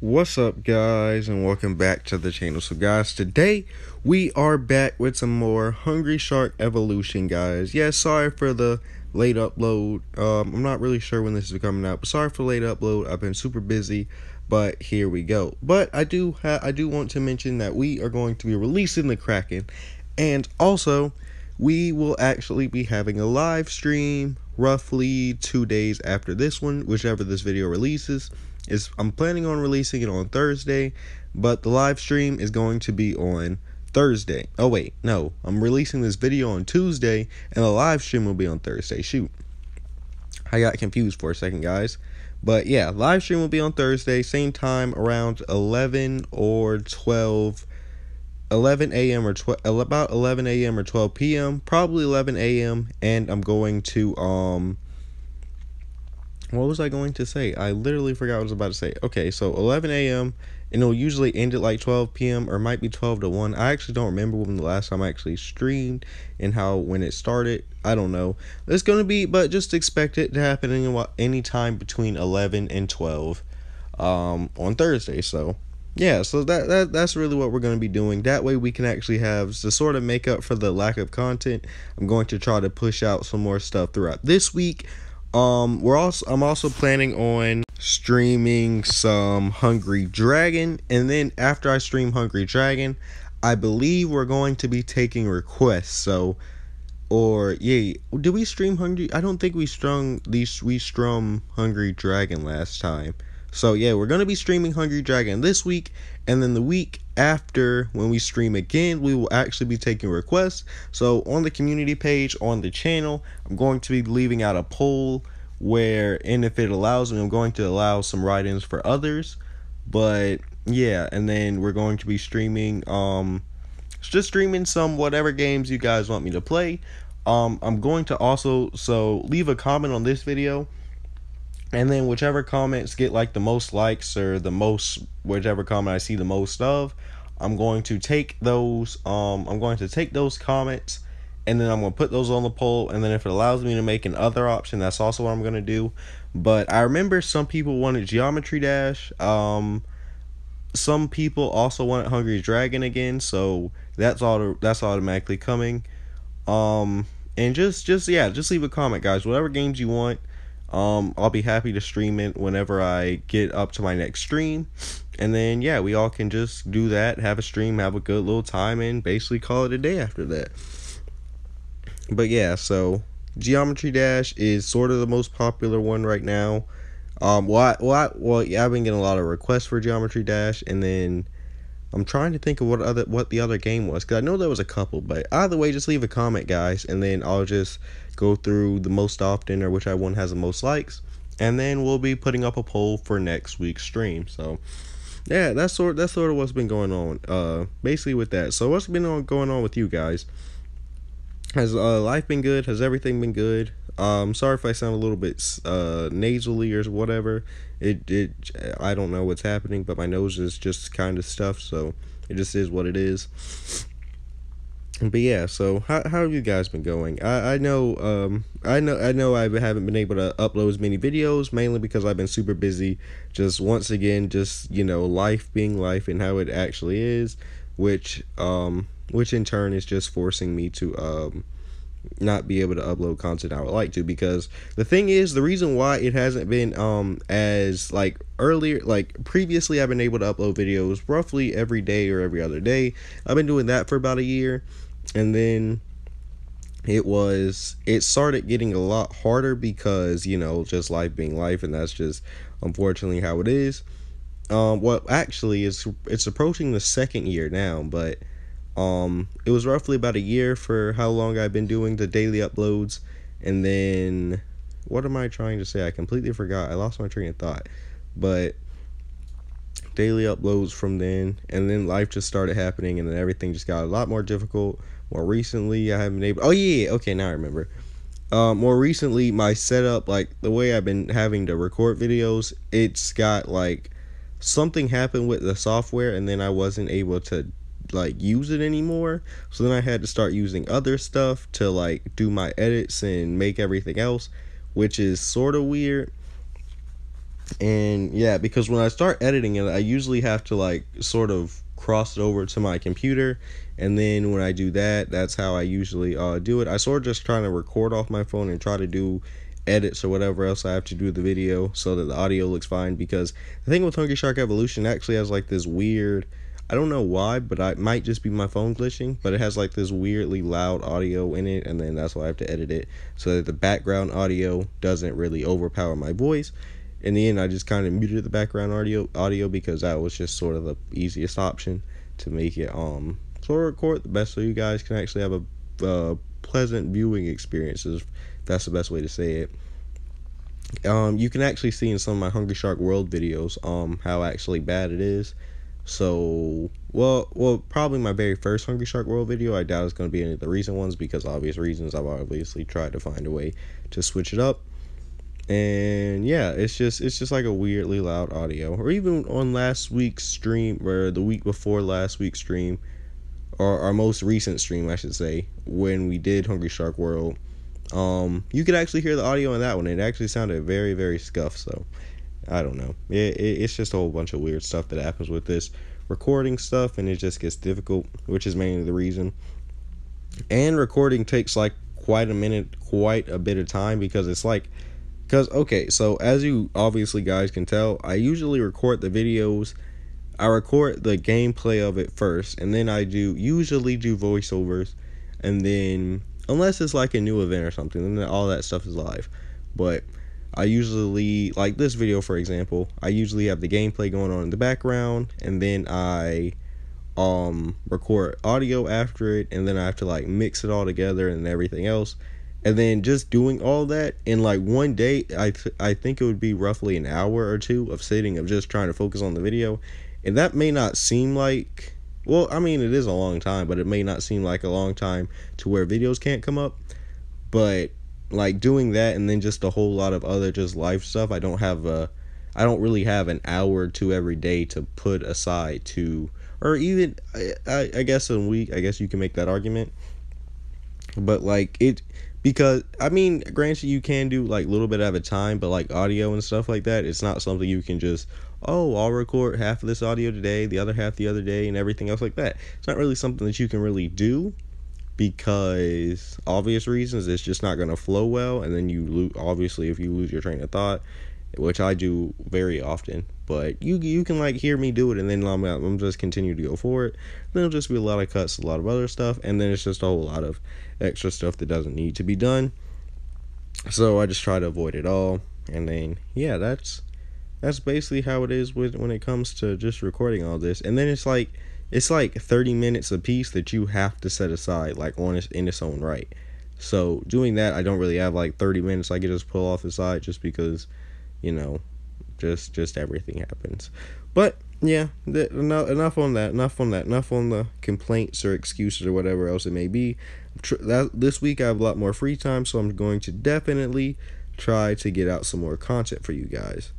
What's up, guys, and welcome back to the channel. So, guys, today we are back with some more Hungry Shark Evolution, guys. Yeah, sorry for the late upload. Um, I'm not really sure when this is coming out, but sorry for late upload. I've been super busy, but here we go. But I do, I do want to mention that we are going to be releasing the Kraken, and also we will actually be having a live stream roughly two days after this one, whichever this video releases is I'm planning on releasing it on Thursday, but the live stream is going to be on Thursday. Oh wait, no, I'm releasing this video on Tuesday, and the live stream will be on Thursday. Shoot, I got confused for a second, guys. But yeah, live stream will be on Thursday, same time around 11 or 12. 11 a.m. or 12 about 11 a.m. or 12 p.m. probably 11 a.m. and I'm going to um what was I going to say? I literally forgot what I was about to say. Okay, so 11 a.m. and it'll usually end at like 12 p.m. or might be 12 to 1. I actually don't remember when the last time I actually streamed and how when it started. I don't know. It's going to be, but just expect it to happen any, time between 11 and 12 um, on Thursday. So, yeah, so that, that that's really what we're going to be doing. That way we can actually have to sort of make up for the lack of content. I'm going to try to push out some more stuff throughout this week um, we're also I'm also planning on streaming some Hungry Dragon, and then after I stream Hungry Dragon, I believe we're going to be taking requests. So, or yeah, do we stream Hungry? I don't think we strung these we strum Hungry Dragon last time. So yeah, we're gonna be streaming Hungry Dragon this week, and then the week after when we stream again, we will actually be taking requests. So on the community page on the channel, I'm going to be leaving out a poll where, and if it allows me, I'm going to allow some write-ins for others. But yeah, and then we're going to be streaming, um, just streaming some whatever games you guys want me to play. Um, I'm going to also so leave a comment on this video and then whichever comments get like the most likes or the most whichever comment I see the most of, I'm going to take those um I'm going to take those comments and then I'm going to put those on the poll and then if it allows me to make an other option, that's also what I'm going to do. But I remember some people wanted Geometry Dash. Um some people also wanted Hungry Dragon again, so that's all that's automatically coming. Um and just just yeah, just leave a comment guys. Whatever games you want um, I'll be happy to stream it whenever I get up to my next stream. And then, yeah, we all can just do that, have a stream, have a good little time, and basically call it a day after that. But yeah, so Geometry Dash is sort of the most popular one right now. Um, well, I, well, I, well, yeah, I've been getting a lot of requests for Geometry Dash, and then I'm trying to think of what other what the other game was because I know there was a couple. But either way, just leave a comment, guys, and then I'll just go through the most often or which one has the most likes, and then we'll be putting up a poll for next week's stream. So yeah, that's sort that's sort of what's been going on. Uh, basically with that. So what's been on going on with you guys? Has uh, life been good? Has everything been good? Um, sorry if I sound a little bit uh, nasally or whatever. It it I don't know what's happening, but my nose is just kind of stuffed, so it just is what it is but yeah, so how how have you guys been going? I I know um I know I know I haven't been able to upload as many videos mainly because I've been super busy. Just once again, just you know, life being life and how it actually is, which um which in turn is just forcing me to um not be able to upload content I would like to because the thing is the reason why it hasn't been um as like earlier like previously I've been able to upload videos roughly every day or every other day. I've been doing that for about a year and then it was it started getting a lot harder because you know just life being life and that's just unfortunately how it is um well actually it's it's approaching the second year now but um it was roughly about a year for how long I've been doing the daily uploads and then what am I trying to say I completely forgot I lost my train of thought but daily uploads from then and then life just started happening and then everything just got a lot more difficult more recently, I haven't been able. Oh yeah, okay, now I remember. Uh, more recently, my setup, like the way I've been having to record videos, it's got like something happened with the software, and then I wasn't able to like use it anymore. So then I had to start using other stuff to like do my edits and make everything else, which is sort of weird. and yeah, because when I start editing it, I usually have to like sort of cross it over to my computer, and then when I do that, that's how I usually uh, do it. I sort of just trying to record off my phone and try to do edits or whatever else I have to do the video so that the audio looks fine because the thing with Hungry Shark Evolution actually has like this weird I don't know why, but I might just be my phone glitching, but it has like this weirdly loud audio in it, and then that's why I have to edit it so that the background audio doesn't really overpower my voice. In the end, I just kind of muted the background audio audio because that was just sort of the easiest option to make it um sort of record the best so you guys can actually have a uh, pleasant viewing experience. experiences. That's the best way to say it. Um, you can actually see in some of my Hungry Shark World videos um how actually bad it is so, well, well, probably my very first Hungry Shark World video. I doubt it's going to be any of the recent ones because obvious reasons. I've obviously tried to find a way to switch it up, and yeah, it's just it's just like a weirdly loud audio. Or even on last week's stream, or the week before last week's stream, or our most recent stream, I should say, when we did Hungry Shark World. Um, you could actually hear the audio in that one. It actually sounded very, very scuffed. So, I don't know. It, it, it's just a whole bunch of weird stuff that happens with this recording stuff, and it just gets difficult, which is mainly the reason. And recording takes like quite a minute, quite a bit of time because it's like, because okay, so as you obviously guys can tell, I usually record the videos. I record the gameplay of it first, and then I do usually do voiceovers, and then unless it's like a new event or something, then all that stuff is live. But I usually like this video for example, I usually have the gameplay going on in the background and then I um record audio after it and then I have to like mix it all together and everything else. And then just doing all that in like one day, I th- I think it would be roughly an hour or two of sitting of just trying to focus on the video. And that may not seem like well, I mean it is a long time, but it may not seem like a long time to where videos can't come up. But like doing that and then just a whole lot of other just life stuff i don't have a i don't really have an hour or two every day to put aside to or even i, I guess a week i guess you can make that argument. But like it because i mean granted you can do like a little bit at a time but like audio and stuff like that it's not something you can just oh i'll record half of this audio today the other half the other day and everything else like that. It's not really something that you can really do because obvious reasons it's just not going to flow well and then you lose obviously if you lose your train of thought which I do very often but you you can like hear me do it and then I'm, I'm just continue to go for it. Then it'll just be a lot of cuts a lot of other stuff and then it's just a whole lot of extra stuff that doesn't need to be done. So I just try to avoid it all and then yeah that's that's basically how it is with when it comes to just recording all this. And then it's like it's like 30 minutes a piece that you have to set aside like on its in its own right. So doing that i don't really have like 30 minutes i can just pull off the side just because you know just just everything happens. But yeah th- enough, enough on that enough on that enough on the complaints or excuses or whatever else it may be. Tr- that, this week i have a lot more free time so i'm going to definitely try to get out some more content for you guys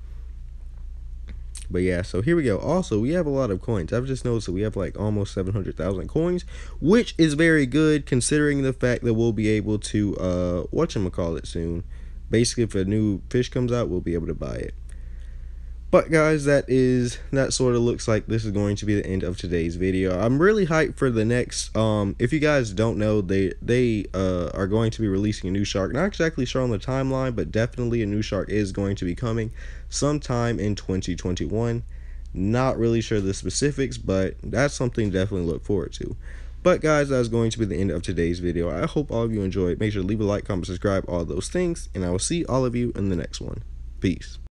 but yeah, so here we go. Also, we have a lot of coins. I've just noticed that we have like almost 700,000 coins, which is very good considering the fact that we'll be able to, uh, whatchamacallit soon. Basically, if a new fish comes out, we'll be able to buy it. But guys, that is that sort of looks like this is going to be the end of today's video. I'm really hyped for the next um if you guys don't know, they they uh are going to be releasing a new shark. Not exactly sure on the timeline, but definitely a new shark is going to be coming sometime in 2021. Not really sure the specifics, but that's something definitely look forward to. But guys, that's going to be the end of today's video. I hope all of you enjoyed. Make sure to leave a like, comment, subscribe, all those things, and I will see all of you in the next one. Peace.